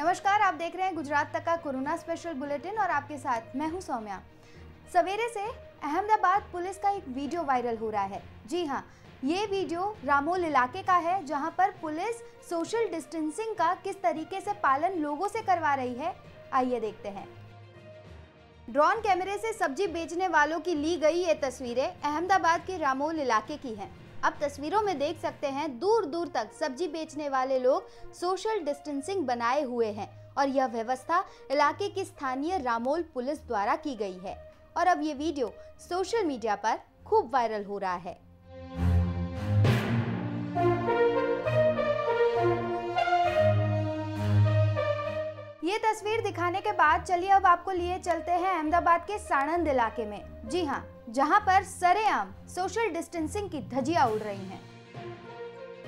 नमस्कार, आप देख रहे हैं गुजरात तक का कोरोना स्पेशल बुलेटिन और आपके साथ मैं हूँ सौम्या। सवेरे से अहमदाबाद पुलिस का एक वीडियो वायरल हो रहा है। जी हाँ ये वीडियो रामोल इलाके का है, जहाँ पर पुलिस सोशल डिस्टेंसिंग का किस तरीके से पालन लोगों से करवा रही है, आइए देखते हैं। ड्रोन कैमरे से सब्ज़ी बेचने वालों की ली गई ये तस्वीरें अहमदाबाद के रामोल इलाके की हैं। अब तस्वीरों में देख सकते हैं दूर दूर तक सब्ज़ी बेचने वाले लोग सोशल डिस्टेंसिंग बनाए हुए हैं और यह व्यवस्था इलाके की स्थानीय रामोल पुलिस द्वारा की गई है। और अब ये वीडियो सोशल मीडिया पर खूब वायरल हो रहा है। तस्वीर दिखाने के बाद चलिए अब आपको लिए चलते हैं अहमदाबाद के साणंद इलाके में। जी हाँ जहाँ पर सरेआम सोशल डिस्टेंसिंग की धजिया उड़ रही हैं।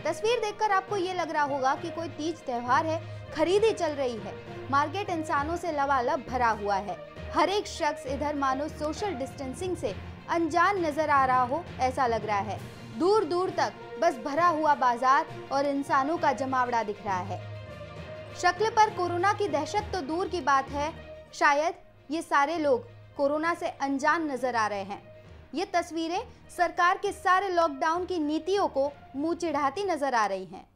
तस्वीर देखकर आपको ये लग रहा होगा कि कोई तीज त्योहार है, खरीदी चल रही है। मार्केट इंसानों से लबालब भरा हुआ है। हर एक शख्स इधर मानो सोशल डिस्टेंसिंग से अनजान नज़र आ रहा हो, ऐसा लग रहा है। दूर दूर तक बस भरा हुआ बाज़ार और इंसानों का जमावड़ा दिख रहा है। शक्ल पर कोरोना की दहशत तो दूर की बात है। शायद ये सारे लोग कोरोना से अनजान नज़र आ रहे हैं। ये तस्वीरें सरकार के सारे लॉकडाउन की नीतियों को मुँह चिढ़ाती नज़र आ रही हैं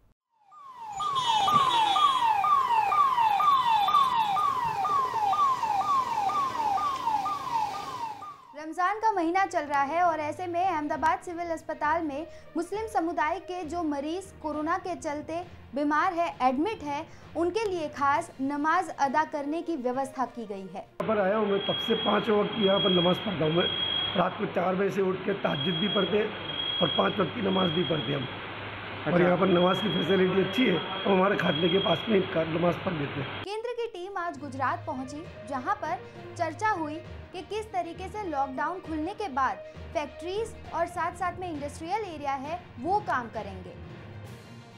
रमज़ान का महीना चल रहा है और ऐसे में अहमदाबाद सिविल अस्पताल में मुस्लिम समुदाय के जो मरीज़ कोरोना के चलते बीमार है एडमिट है उनके लिए खास नमाज़ अदा करने की व्यवस्था की गई है। यहाँ पर आया हूँ मैं तब से पाँच वक्त यहाँ पर नमाज़ पढ़ता हूँ मैं। रात को चार बजे से उठ के ताजिद भी पढ़ते हैं और पाँच वक्त की नमाज़ भी पढ़ते हम। और यहाँ पर नमाज़ की फैसिलिटी अच्छी है और हमारे खाटने के पास में नमाज़ पढ़ लेते हैं। आज गुजरात पहुँची, जहाँ पर चर्चा हुई कि किस तरीके से लॉकडाउन खुलने के बाद फैक्ट्रीज और साथ साथ में इंडस्ट्रियल एरिया है, वो काम करेंगे।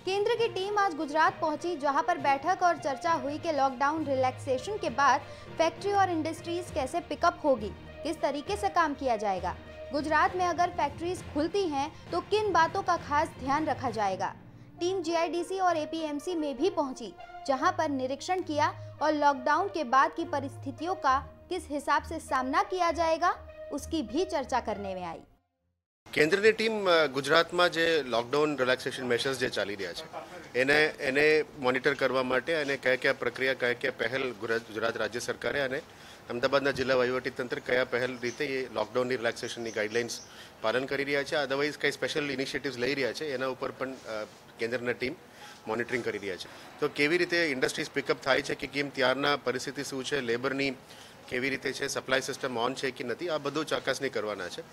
केंद्र की टीम आज गुजरात पहुँची, जहाँ पर बैठक और चर्चा हुई कि लॉकडाउन रिलैक्सेशन के बाद फैक्ट्री और इंडस्ट्रीज़ कैसे पिकअप होगी, किस तरीके से काम किया जाएगा। गुजरात में अगर फैक्ट्रीज खुलती हैं तो किन बातों का खास ध्यान रखा जाएगा। टीम जीआईडीसी और एपीएमसी में भी पहुँची, जहाँ पर निरीक्षण किया और लॉकडाउन के बाद की परिस्थितियों का किस हिसाब से सामना किया जाएगा उसकी भी चर्चा करने में आई કેન્દ્રની ટીમ અ, ગુજરાતમાં જે લોકડાઉન રિલેક્સેશન મેશર્સ જે ચાલી રહ્યા છે એને એને મોનિટર કરવા માટે અને કયા કયા પ્રક્રિયા કયા કયા પહેલ ગુજરાત ગુજરાત રાજ્ય સરકારે અને અમદાવાદના જિલ્લા વહીવટીતંત્ર કયા પહેલ રીતે એ લોકડાઉનની રિલેક્સેશનની ગાઈડલાઇન્સ પાલન કરી રહ્યા છે અદરવાઇઝ કંઈ સ્પેશિયલ ઇનિશિયેટિવ્સ લઈ રહ્યા છે એના ઉપર પણ અ, કેન્દ્રના ટીમ મોનિટરિંગ કરી રહ્યા છે તો કેવી રીતે ઇન્ડસ્ટ્રીઝ પિકઅપ થાય છે કે કેમ ત્યારના પરિસ્થિતિ શું છે લેબરની કેવી રીતે છે સપ્લાય સિસ્ટમ ઓન છે કે નથી આ બધું ચકાસણી કરવાના છે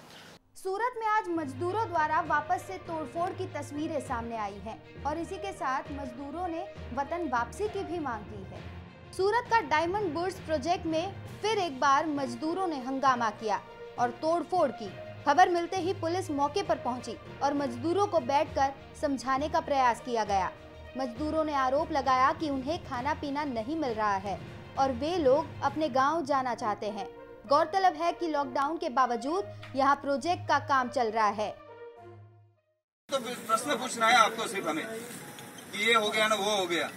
सूरत में आज मजदूरों द्वारा वापस से तोड़फोड़ की तस्वीरें सामने आई हैं और इसी के साथ मजदूरों ने वतन वापसी की भी मांग की है सूरत का डायमंड बुर्स प्रोजेक्ट में फिर एक बार मजदूरों ने हंगामा किया और तोड़फोड़ की खबर मिलते ही पुलिस मौके पर पहुंची और मजदूरों को बैठकर समझाने का प्रयास किया गया मजदूरों ने आरोप लगाया कि उन्हें खाना पीना नहीं मिल रहा है और वे लोग अपने गाँव जाना चाहते हैं। गौरतलब है कि लॉकडाउन के बावजूद यहाँ प्रोजेक्ट का काम चल रहा है। तो प्रश्न पूछना है आपको सिर्फ़ हमें कि ये हो गया ना वो हो गया।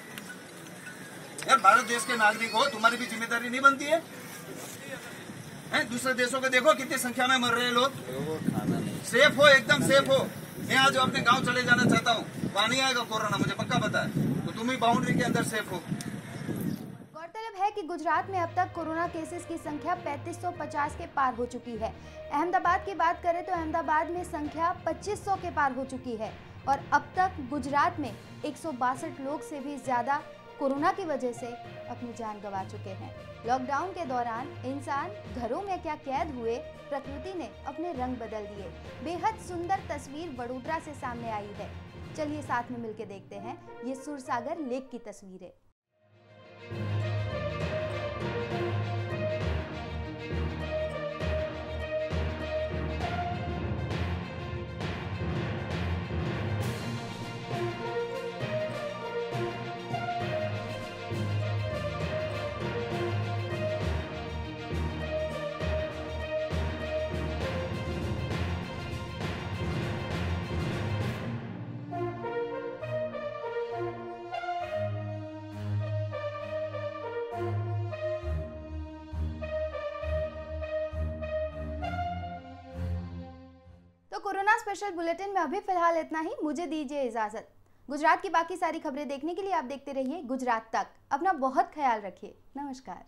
यार भारत देश के नागरिक हो तुम्हारी भी ज़िम्मेदारी नहीं बनती है? हैं दूसरे देशों को देखो कितनी संख्या में मर रहे हैं लोग। सेफ़ हो एकदम सेफ़ हो। मैं आज अपने गाँव चले जाना चाहता हूँ। नहीं आएगा कोरोना, मुझे पक्का पता है। तो तुम ही बाउंड्री के अंदर सेफ़ हो। गौरतलब है कि गुजरात में अब तक कोरोना केसेस की संख्या 3550 के पार हो चुकी है। अहमदाबाद की बात करें तो अहमदाबाद में संख्या 2500 के पार हो चुकी है और अब तक गुजरात में एक सौ बासठ लोग से भी ज़्यादा कोरोना की वजह से अपनी जान गंवा चुके हैं। लॉकडाउन के दौरान इंसान घरों में क्या कैद हुए, प्रकृति ने अपने रंग बदल दिए। बेहद सुंदर तस्वीर वडोदरा से सामने आई है। चलिए साथ में मिलकर देखते हैं ये सुरसागर लेक की तस्वीरें। तो कोरोना स्पेशल बुलेटिन में अभी फ़िलहाल इतना ही। मुझे दीजिए इजाज़त। गुजरात की बाकी सारी खबरें देखने के लिए आप देखते रहिए गुजरात तक। अपना बहुत ख्याल रखिए। नमस्कार।